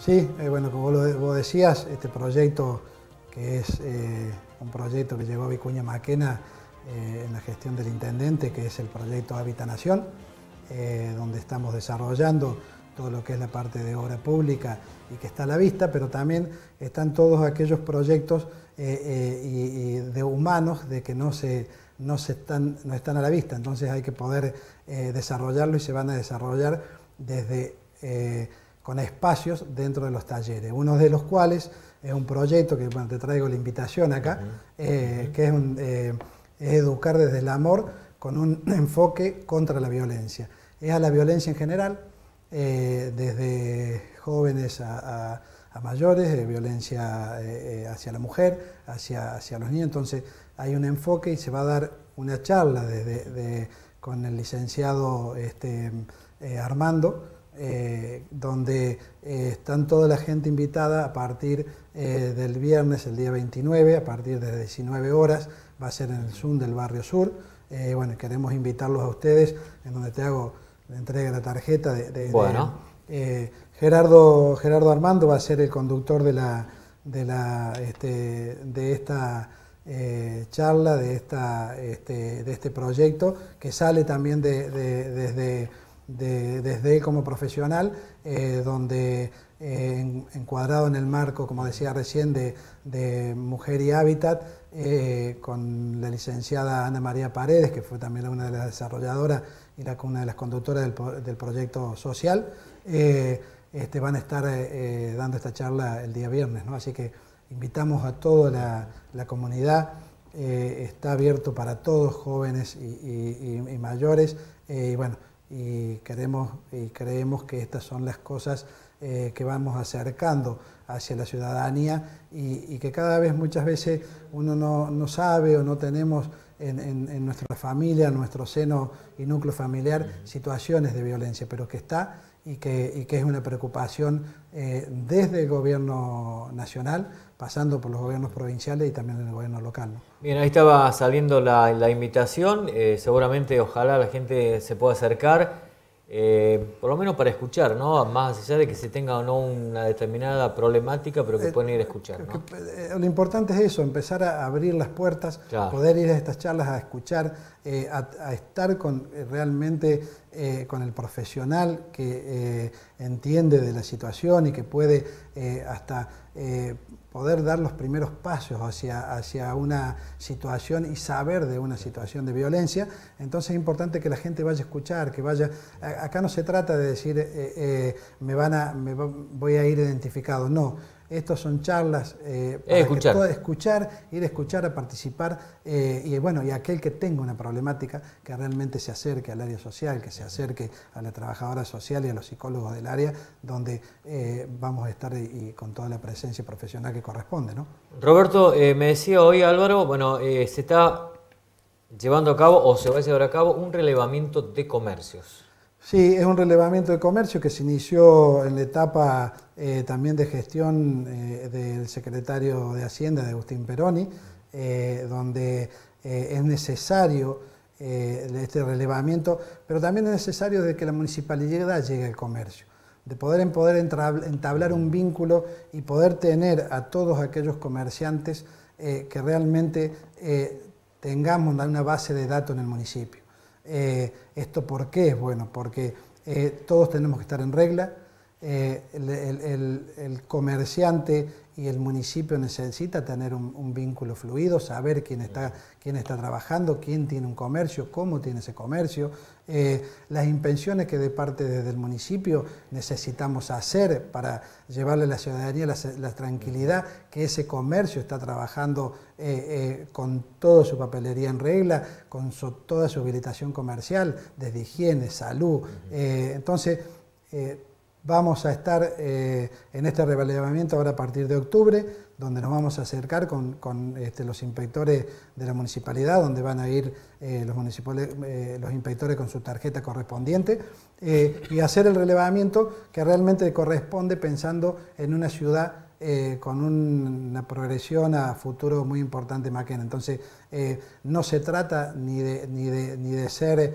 Sí, eh, bueno, como vos decías, este proyecto que es eh, un proyecto que llevó Vicuña Maquena eh, en la gestión del intendente, que es el proyecto Hábitat Nación, donde estamos desarrollando todo lo que es la parte de obra pública y que está a la vista, pero también están todos aquellos proyectos y, de humanos de que no, se, no, se están, no están a la vista, entonces hay que poder desarrollarlo y se van a desarrollar desde con espacios dentro de los talleres, uno de los cuales es un proyecto que te traigo la invitación acá, eh, que es, eh, educar desde el amor con un enfoque contra la violencia. Es a la violencia en general, eh, desde jóvenes a, mayores, violencia hacia la mujer, hacia, hacia los niños, entonces hay un enfoque y se va a dar una charla con el licenciado este, Armando, eh, donde eh, están toda la gente invitada a partir eh, del viernes, el día 29, a partir de 19 horas, va a ser en el Zoom del Barrio Sur. bueno, queremos invitarlos a ustedes, en donde te hago la entrega de la tarjeta de... bueno. Gerardo, Gerardo Armando va a ser el conductor de, la, de, la, este, de esta... charla de, esta, este, de este proyecto que sale también de, desde desde él como profesional, eh, donde eh, encuadrado en el marco, como decía recién, de, Mujer y Hábitat, eh, con la licenciada Ana María Paredes, que fue también una de las desarrolladoras y una de las conductoras del, proyecto social, este, van a estar dando esta charla el día viernes. ¿no? Así que invitamos a toda la, comunidad. está abierto para todos, jóvenes y, y mayores. y bueno, y queremos y creemos que estas son las cosas eh, que vamos acercando hacia la ciudadanía y, que cada vez muchas veces uno no, sabe o no tenemos en, nuestra familia, en nuestro seno y núcleo familiar situaciones de violencia, pero que está y que, es una preocupación eh, desde el gobierno nacional, pasando por los gobiernos provinciales y también el gobierno local. Bien, ahí estaba saliendo la, invitación, eh, seguramente ojalá la gente se pueda acercar eh, por lo menos para escuchar, ¿no? Más allá de que se tenga o no una determinada problemática, pero que eh, puedan ir a escuchar. Eh, lo importante es eso, empezar a abrir las puertas, poder ir a estas charlas a escuchar, a, estar con, realmente con el profesional que entiende de la situación y que puede hasta poder dar los primeros pasos hacia, hacia una situación y saber de una situación de violencia, entonces es importante que la gente vaya a escuchar, que vaya... Acá no se trata de decir, eh, eh, me van a, me voy a ir identificado, no estos son charlas eh, para escuchar. escuchar, ir a escuchar, a participar eh, y bueno, y aquel que tenga una problemática que realmente se acerque al área social, que se acerque a la trabajadora social y a los psicólogos del área, donde eh, vamos a estar y, con toda la presencia profesional que corresponde. ¿no? Roberto, me decía hoy Álvaro, bueno, se está llevando a cabo o se va a llevar a cabo un relevamiento de comercios. Sí, es un relevamiento de comercio que se inició en la etapa eh, también de gestión eh, del secretario de Hacienda, de Agustín Peroni, eh, donde es necesario este relevamiento, pero también es necesario de que la municipalidad llegue al comercio, de poder, poder entablar un vínculo y poder tener a todos aquellos comerciantes que realmente tengamos una base de datos en el municipio. Eh, ¿Esto por qué? Bueno, porque eh, todos tenemos que estar en regla, eh, el, comerciante y el municipio necesita tener un, vínculo fluido, saber quién está, quién está trabajando, quién tiene un comercio, cómo tiene ese comercio, eh, las invenciones que de parte del municipio necesitamos hacer para llevarle a la ciudadanía la, tranquilidad que ese comercio está trabajando eh, con toda su papelería en regla, con toda su habilitación comercial, desde higiene, salud. entonces, Vamos a estar eh, en este revalidamiento ahora a partir de octubre, donde nos vamos a acercar con, este, los inspectores de la municipalidad, donde van a ir eh, los, eh, los inspectores con su tarjeta correspondiente, y hacer el relevamiento que realmente corresponde pensando en una ciudad con una progresión a futuro muy importante Maquena. Entonces, no se trata ni de, ni de, ni de ser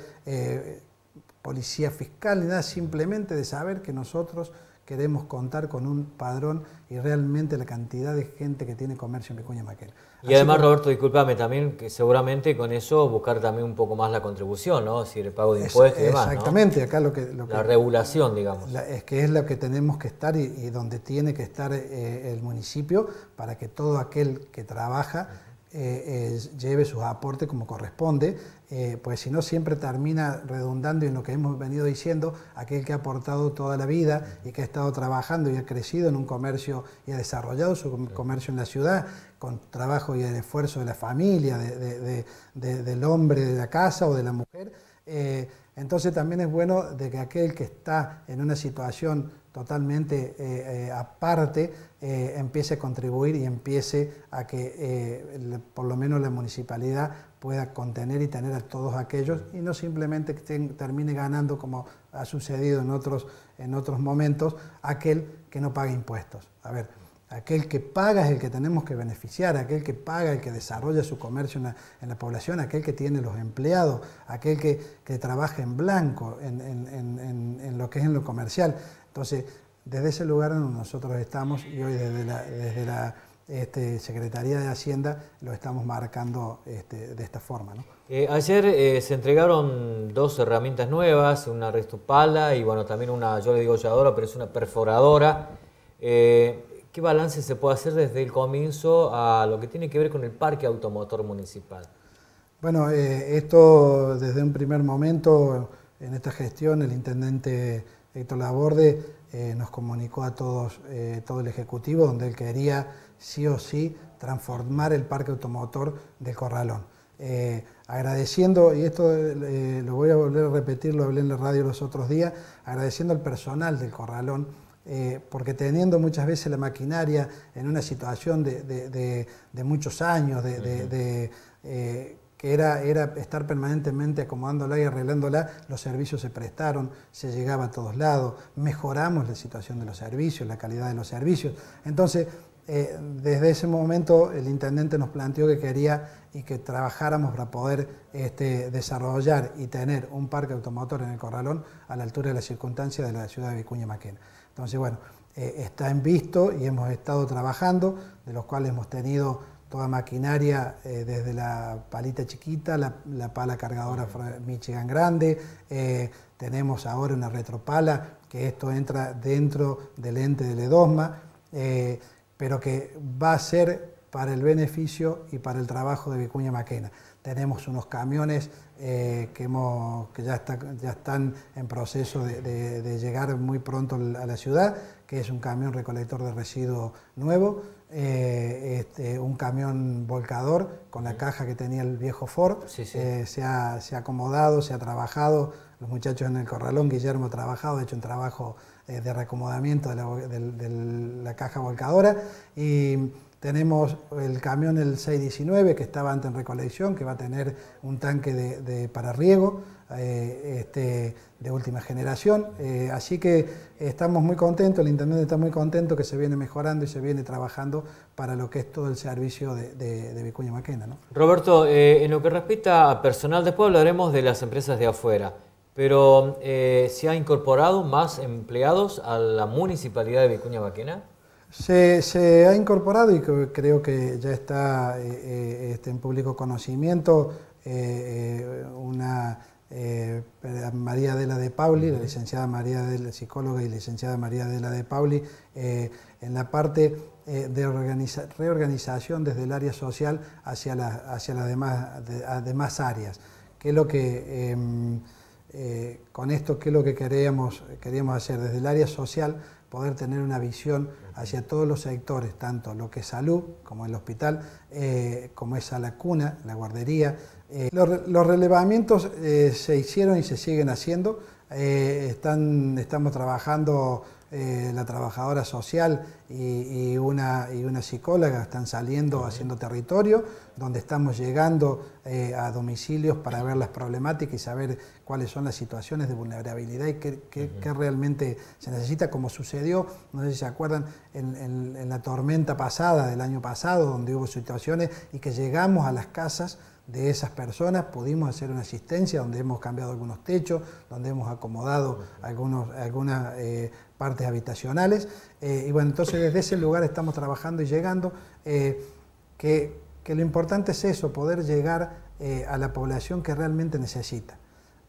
policía fiscal, ni nada, simplemente de saber que nosotros queremos contar con un padrón y realmente la cantidad de gente que tiene comercio en Vicuña Maquena. Y además, Roberto, discúlpame también, que seguramente con eso buscar también un poco más la contribución, ¿no? Si el pago de impuestos y demás. Exactamente, acá lo que, La regulación, digamos. es que es lo que tenemos que estar y, donde tiene que estar eh, el municipio para que todo aquel que trabaja eh, lleve sus aportes como corresponde, eh, pues si no siempre termina redundando en lo que hemos venido diciendo, aquel que ha aportado toda la vida y que ha estado trabajando y ha crecido en un comercio y ha desarrollado su comercio en la ciudad, con trabajo y el esfuerzo de la familia, del hombre de la casa o de la mujer. Eh, entonces también es bueno de que aquel que está en una situación totalmente eh, eh, aparte empiece a contribuir y empiece a que por lo menos la municipalidad pueda contener y tener a todos aquellos y no simplemente que termine ganando como ha sucedido en otros, en otros momentos aquel que no paga impuestos. A ver, Aquel que paga es el que tenemos que beneficiar, aquel que paga, el que desarrolla su comercio en la, población, aquel que tiene los empleados, aquel que, trabaja en blanco, en, lo que es en lo comercial. Entonces, desde ese lugar donde nosotros estamos y hoy desde la, desde la este, Secretaría de Hacienda lo estamos marcando este, de esta forma. Eh, ayer eh, se entregaron dos herramientas nuevas, una restupala y bueno, también una, yo le digo lladora, pero es una perforadora. Eh, ¿Qué balance se puede hacer desde el comienzo a lo que tiene que ver con el parque automotor municipal? Bueno, esto desde un primer momento en esta gestión el intendente Héctor Laborde eh, nos comunicó a todos, eh, todo el Ejecutivo, donde él quería sí o sí transformar el parque automotor del Corralón. agradeciendo, y esto lo voy a volver a repetir, lo hablé en la radio los otros días, agradeciendo al personal del Corralón, eh, porque teniendo muchas veces la maquinaria en una situación de, muchos años, de, eh, que era, era estar permanentemente acomodándola y arreglándola, los servicios se prestaron, se llegaba a todos lados, mejoramos la situación de los servicios, la calidad de los servicios. Entonces, eh, desde ese momento el intendente nos planteó que quería y que trabajáramos para poder este, desarrollar y tener un parque automotor en el Corralón a la altura de las circunstancias de la ciudad de Vicuña Maquena. Entonces, bueno, eh, está en visto y hemos estado trabajando, de los cuales hemos tenido toda maquinaria eh, desde la palita chiquita, la, pala cargadora Michigan grande, eh, tenemos ahora una retropala, que esto entra dentro del ente del EDOSMA, pero que va a ser para el beneficio y para el trabajo de Vicuña Maquena. Tenemos unos camiones eh, que, ya, están en proceso de, llegar muy pronto a la ciudad, que es un camión recolector de residuos nuevo, eh, este, un camión volcador con la caja que tenía el viejo Ford, eh, se, ha, acomodado, se ha trabajado, los muchachos en el corralón, Guillermo ha trabajado, ha hecho un trabajo de reacomodamiento de la, de la caja volcadora. Y tenemos el camión el 619 que estaba antes en recolección, que va a tener un tanque de, para riego eh, este, de última generación. Eh, así que estamos muy contentos, el Intendente está muy contento que se viene mejorando y se viene trabajando para lo que es todo el servicio de, Vicuña Maquena. Roberto, eh, en lo que respecta a personal, después hablaremos de las empresas de afuera. Pero, ¿se ha incorporado más empleados a la municipalidad de Vicuña Maquena? Se, ha incorporado y creo que ya está eh, este, en público conocimiento eh, una María Adela de Pauli, la licenciada María Adela, psicóloga y licenciada María Adela de Pauli, en la parte de reorganización desde el área social hacia, hacia las demás, áreas. ¿Qué es lo que, em, con esto, qué es lo que queríamos, queríamos hacer desde el área social? poder tener una visión hacia todos los sectores, tanto lo que es salud, como el hospital, eh, como esa la cuna, la guardería. Eh, los, relevamientos eh, se hicieron y se siguen haciendo. están, estamos trabajando eh, la trabajadora social y, una, y, una, psicóloga están saliendo haciendo territorio, donde estamos llegando eh, a domicilios para ver las problemáticas y saber cuáles son las situaciones de vulnerabilidad y qué, realmente se necesita, como sucedió, no sé si se acuerdan, en, la tormenta pasada del año pasado, donde hubo situaciones y que llegamos a las casas de esas personas, pudimos hacer una asistencia donde hemos cambiado algunos techos, donde hemos acomodado algunas eh, partes habitacionales. Eh, y bueno, entonces desde ese lugar estamos trabajando y llegando, eh, que, que, lo importante es eso, poder llegar a la población que realmente necesita.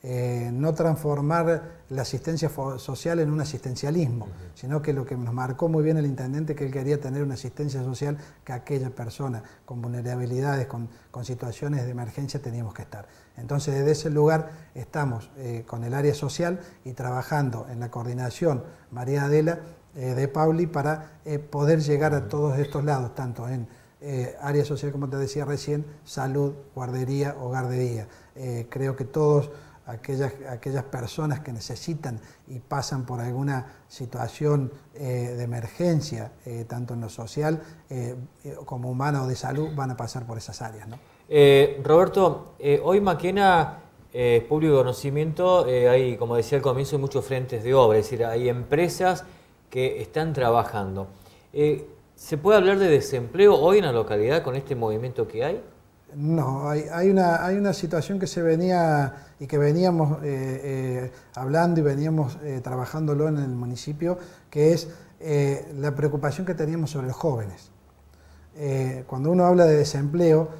Eh, no transformar la asistencia social en un asistencialismo, sino que lo que nos marcó muy bien el intendente que él quería tener una asistencia social que aquella persona con vulnerabilidades, con, situaciones de emergencia teníamos que estar. Entonces desde ese lugar estamos eh, con el área social y trabajando en la coordinación María Adela eh, de Pauli para poder llegar a todos estos lados, tanto en área social como te decía recién, salud, guardería, hogar de día. creo que todos aquellas, aquellas personas que necesitan y pasan por alguna situación eh, de emergencia, eh, tanto en lo social eh, como humana o de salud, van a pasar por esas áreas. ¿no? Roberto, hoy Maquena público conocimiento, hay, como decía al comienzo, hay muchos frentes de obra, es decir, hay empresas que están trabajando. ¿Se puede hablar de desempleo hoy en la localidad con este movimiento que hay? No, hay, hay, una, hay una situación que se venía y que veníamos eh, eh, hablando y veníamos eh, trabajándolo en el municipio, que es la preocupación que teníamos sobre los jóvenes. cuando uno habla de desempleo,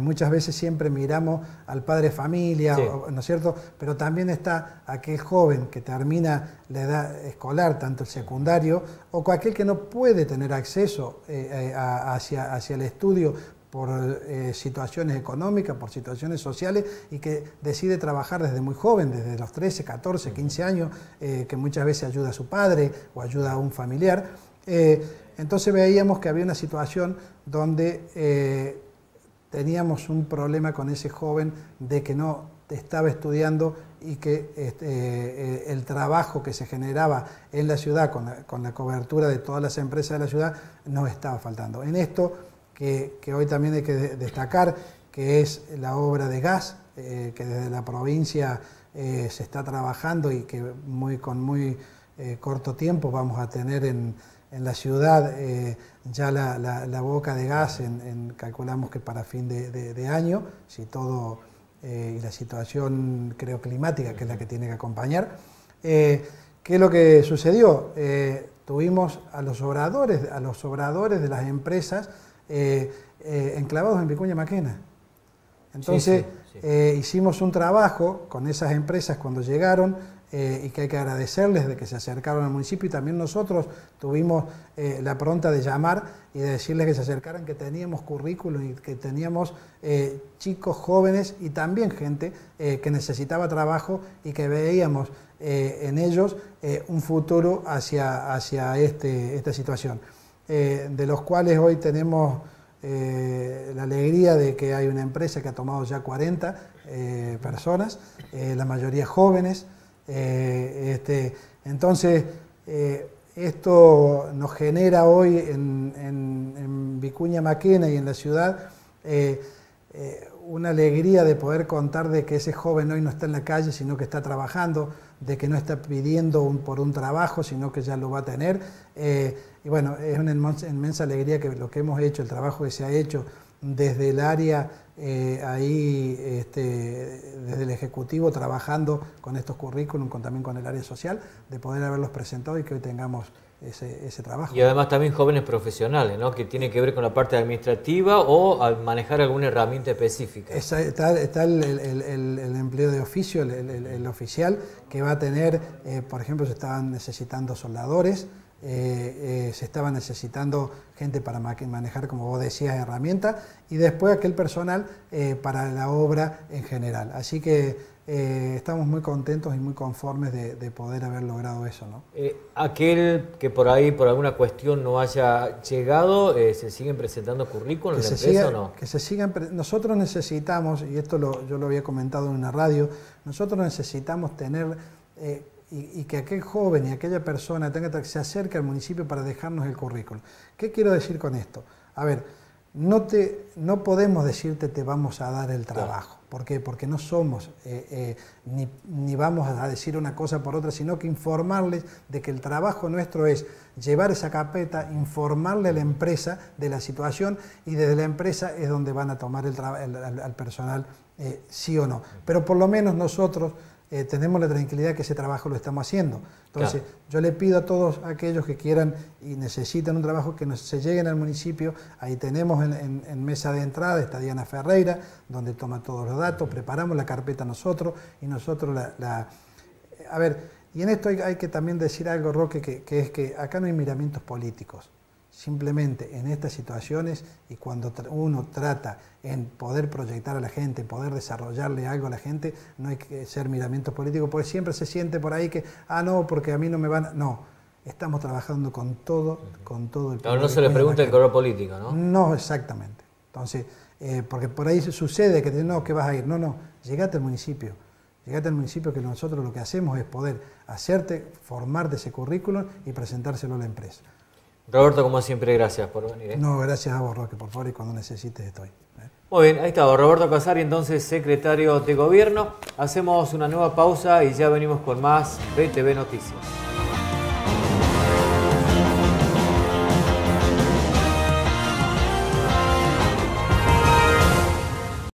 muchas veces siempre miramos al padre familia, ¿no es cierto? Pero también está aquel joven que termina la edad escolar, tanto el secundario, o aquel que no puede tener acceso hacia, hacia el estudio por eh, situaciones económicas, por situaciones sociales y que decide trabajar desde muy joven, desde los 13, 14, 15 años, eh, que muchas veces ayuda a su padre o ayuda a un familiar. Eh, entonces veíamos que había una situación donde teníamos un problema con ese joven de que no estaba estudiando y que este, el trabajo que se generaba en la ciudad con la, con la cobertura de todas las empresas de la ciudad no estaba faltando. En esto que, hoy también hay que destacar, que es la obra de gas, eh, que desde la provincia eh, se está trabajando y que muy, con muy eh, corto tiempo vamos a tener en, la ciudad ya la, boca de gas, en, calculamos que para fin de, año, si todo, y la situación creo climática, que es la que tiene que acompañar. ¿Qué es lo que sucedió? tuvimos a los obradores, a los obradores de las empresas, eh, eh, enclavados en Vicuña Maquena. Entonces eh, hicimos un trabajo con esas empresas cuando llegaron y que hay que agradecerles de que se acercaron al municipio y también nosotros tuvimos la pronta de llamar y de decirles que se acercaran, que teníamos currículum y que teníamos chicos jóvenes y también gente que necesitaba trabajo y que veíamos en ellos un futuro hacia, hacia este, esta situación. Eh, de los cuales hoy tenemos eh, la alegría de que hay una empresa que ha tomado ya 40 eh, personas, la mayoría jóvenes. Este, entonces, esto nos genera hoy en, Vicuña Maquena y en la ciudad una alegría de poder contar de que ese joven hoy no está en la calle, sino que está trabajando, de que no está pidiendo por un trabajo, sino que ya lo va a tener. Y bueno, es una inmensa alegría que lo que hemos hecho, el trabajo que se ha hecho desde el área eh, ahí, este, desde el Ejecutivo, trabajando con estos currículum, con, también con el área social, de poder haberlos presentado y que hoy tengamos ese, trabajo. Y además también jóvenes profesionales, ¿no? que tiene que ver con la parte administrativa o al manejar alguna herramienta específica. está, el, empleo de oficio, el, oficial, que va a tener, eh, por ejemplo, se estaban necesitando soldadores, eh, eh, se estaba necesitando gente para manejar, como vos decías, herramientas, y después aquel personal para la obra en general. Así que eh, estamos muy contentos y muy conformes de, poder haber logrado eso. ¿no? Eh, aquel que por ahí, por alguna cuestión, no haya llegado, eh, ¿se siguen presentando currículums en la empresa o no? Que se sigan, nosotros necesitamos, y esto yo lo había comentado en una radio, nosotros necesitamos tener, y, que aquel joven y aquella persona tenga que se acerque al municipio para dejarnos el currículum. ¿Qué quiero decir con esto? A ver, no, te, no podemos decirte te vamos a dar el trabajo. ¿Por qué? Porque no somos, eh, eh, ni, ni, vamos a decir una cosa por otra, sino que informarles de que el trabajo nuestro es llevar esa carpeta, informarle a la empresa de la situación y desde la empresa es donde van a tomar el, al, personal eh, sí o no. Pero por lo menos nosotros eh, tenemos la tranquilidad que ese trabajo lo estamos haciendo. Entonces, yo le pido a todos aquellos que quieran y necesitan un trabajo que nos, se lleguen al municipio. Ahí tenemos en, mesa de entrada, está Diana Ferreira, donde toma todos los datos, preparamos la carpeta nosotros y nosotros la... a ver, y en esto hay, que también decir algo, Roque, que, que es que acá no hay miramientos políticos. Simplemente en estas situaciones y cuando uno trata en poder proyectar a la gente, poder desarrollarle algo a la gente, no hay que ser miramientos políticos, porque siempre se siente por ahí que, ah, no, porque a mí no me van. No, estamos trabajando con todo, con todo el no se le pregunta el color político, ¿no? No, exactamente. Entonces, eh, porque por ahí sucede que no, que vas a ir. No, no, llegate al municipio. Llegate al municipio que nosotros lo que hacemos es poder hacerte, formarte ese currículum y presentárselo a la empresa. Roberto, como siempre, gracias por venir. ¿eh? No, gracias a vos, Roque, por favor, y cuando necesites estoy. ¿eh? Muy bien, ahí está Roberto Casari, entonces secretario de Gobierno. Hacemos una nueva pausa y ya venimos con más BTV Noticias.